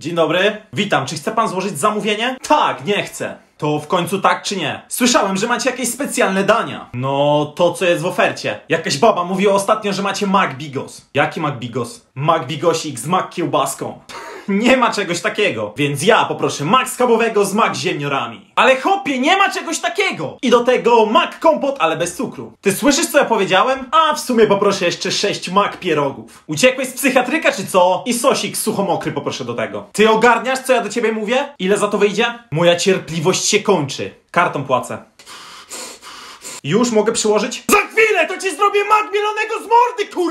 Dzień dobry. Witam. Czy chce pan złożyć zamówienie? Tak, nie chcę. To w końcu tak czy nie? Słyszałem, że macie jakieś specjalne dania. No, to co jest w ofercie. Jakaś baba mówiła ostatnio, że macie Mac Bigos. Jaki Mac Bigos? Mac Bigosik z Mac kiełbaską. Nie ma czegoś takiego. Więc ja poproszę Mac schabowego z Mac ziemniorami. Ale hopie, nie ma czegoś takiego. I do tego Mac kompot, ale bez cukru. Ty słyszysz co ja powiedziałem? A w sumie poproszę jeszcze 6 Mac pierogów. Uciekłeś z psychiatryka czy co? I sosik suchomokry poproszę do tego. Ty ogarniasz co ja do ciebie mówię? Ile za to wyjdzie? Moja cierpliwość się kończy. Kartą płacę. Już mogę przyłożyć? Za chwilę to ci zrobię Mac mielonego z mordy, kur...